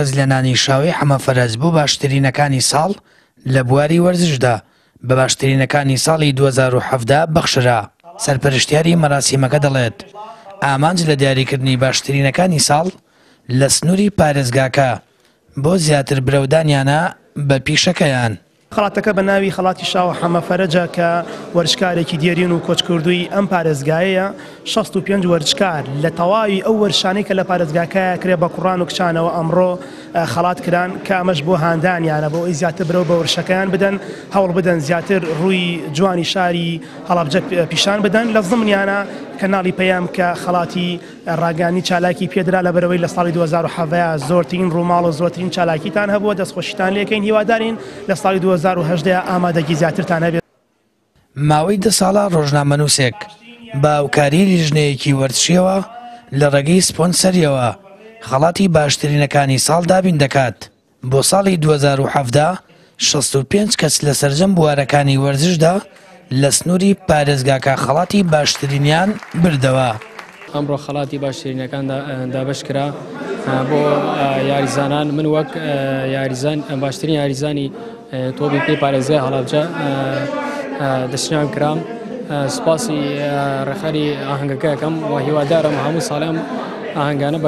بەس لە نانیشاوی حەمە فەرەج بۆ باشترینەکانی ساڵ لە بواری وەرزشدا بە باشترینەکانی ساڵی دوو هەزار و حەڤدە بەخشرا، سەرپەرشتیاری مەراسیمەکە دەڵێت، ئامانج لە دیاریکردنی باشترینەکانی ساڵ لە سنوری پارێزگاکە بۆ زیاتر برەودانیانە بە پیشەکەیان. خەڵاتەکە بە ناوی خەڵاتی شاو حەمە فەرەجە کە وەرشکارێکی دێرین و کۆچکردووی ئەم پارێزگایەیە، شەست و پێنج وەرشکار لە تەواوی ئەو وەرشانەی کە لە پارێزگاکەیە کرێ بە کوڕان و کچانەوە ئەمڕۆ خەڵات کران کە ئەمەش بۆ هاندانیانە بۆ ئەوەی زیاتر برەو بە وەرشەکەیان بدەن هەوڵ بدەن زیاتر ڕووی جوانی شاری هەڵەبجە پیشان بدەن لە زمنیانە کەناڵی پەیام کە خەڵاتی ڕاگەیاندنی چالاکی پێدرا لەبەرئەوەی لە ساڵی دوو هەزار و حەڤە زۆرترین ڕووماڵ و زۆرترین چالاکیتان هەبووە دەستخۆشیتان لێکەین هیوادارین لە ساڵی دوو هەزار و هەژدە ئامادەگی زیاترتان هەبێت. ماوەی دە ساڵە ڕۆژنامەنووسێک بە هاوکاریی لیژنەیەکی وەرزشییەوە لە ڕێگەی سپۆنسەرییەوە خەڵاتی باشترینەکانی ساڵ دابین دەکات. بۆ ساڵی دوو هەزار و حەڤدە شەست و پێنج کەس لە سەرجەم بوارەکانی وەرزشدا لە سنووری پارێزگاکە خەڵاتی باشترینیان بردەوە. ئەمڕۆ خەڵاتی باشترینەکان دابەش کرا بۆ یاریزانان من وەک یاریزان باشترین یاریزانی تۆبی پێی پارێزگای هەڵەبجە دەستنیشان کرا. سپاسی ڕێکخەری ئاهەنگەکەکەم و هیوادارم هەموو ساڵی ئەم ئاهەنگانە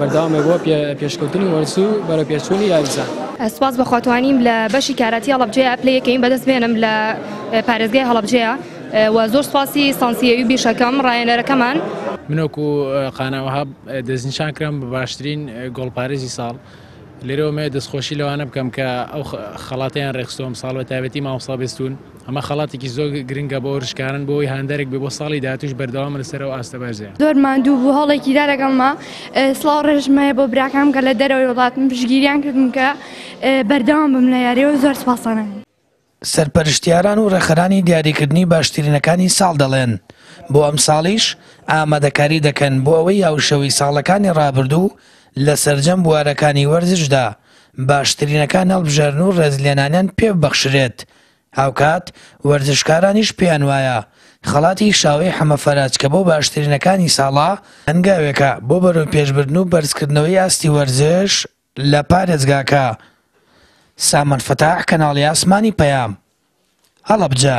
بەردەوامێک بۆ پێشکەوتنی وەرزو بەرە پێشچوونی یاریزان. سپاس بەخواتوانیم لە بەشی کاراتی هەڵەبجەیە پلە یەکەمین بەدەست بێنم لە پارێزگای هەڵەبجەیە و زۆر سپاسی سانسی ئەیوبیشەکەم ڕاهێنەرەکەمان. من وەکو قانەوەهاب دەستنیشان کرام بە باشترین گۆڵپارێزی ساڵ. لێرەوە مەوێ دەستخۆشی لەوانە بکەم کە ئەو خەڵاتیان ڕێکستۆم ساڵ بە تابەتی ماوەسا بستون ئەمە خەڵاتێکی زۆر گرنگە بۆ ورشکارن بۆی هاندەرێک بێ بۆ ساڵی دااتوش بەردەوام لەسەر و ئاستە بەرزێ زۆر ماندوو بوو هەڵێکی دا لەگەڵما سلااو ڕێژمەیە بۆ براکەم کە لە دەرەوەی وڵاتم پشگیریان کردم کە بەردەوام بم لە یاریەوە زۆر سپاسانە. سەرپەرشتیاران و ڕێکخەرانی دیاریکردنی باشترینەکانی ساڵ دەڵێن، بۆ ئەمساڵیش ئامادەکاری دەکەن بۆ ئەوەی هاوشێوەی ساڵەکانی ڕابردوو لە سەرجەم بوارەکانی وەرزشدا باشترینەکان هەڵبژێرن و ڕێزلێنانیان پێببەخشرێت، هاوکات وەرزشکارانیش پێیانوایە خەڵاتی شاوەی حەمە فەرەج کە بۆ باشترینەکانی ساڵە، هەنگاوێکە بۆ بەرەوپێشبردن و بەرزکردنەوەی ئاستی وەرزش. لە پارێزگاکە سامەند فتاح کەناڵی ئاسمانی پەیام هەڵەبجە.